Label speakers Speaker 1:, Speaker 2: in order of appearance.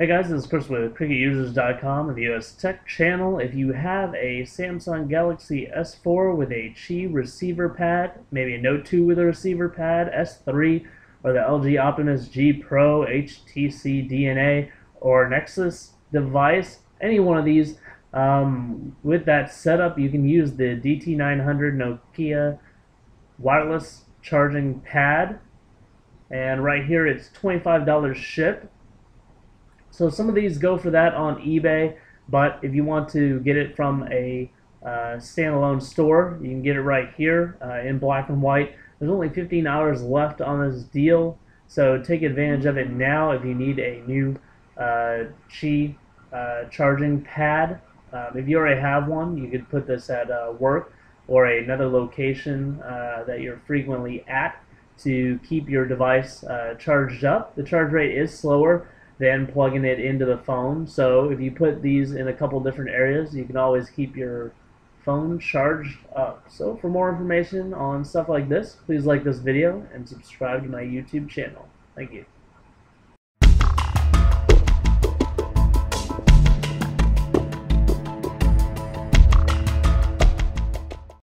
Speaker 1: Hey guys, this is Chris with CricketUsers.com, the US Tech channel. If you have a Samsung Galaxy S4 with a Qi receiver pad, maybe a Note 2 with a receiver pad, S3, or the LG Optimus G Pro, HTC DNA, or Nexus device, any one of these, um, with that setup, you can use the DT900 Nokia wireless charging pad. And right here, it's $25 ship so some of these go for that on eBay, but if you want to get it from a uh, standalone store, you can get it right here uh, in black and white. There's only 15 hours left on this deal, so take advantage of it now if you need a new uh, Qi uh, charging pad. Um, if you already have one, you could put this at uh, work or another location uh, that you're frequently at to keep your device charged up. The charge rate is slower then plugging it into the phone. So if you put these in a couple different areas, you can always keep your phone charged up. So for more information on stuff like this, please like this video and subscribe to my YouTube channel. Thank you.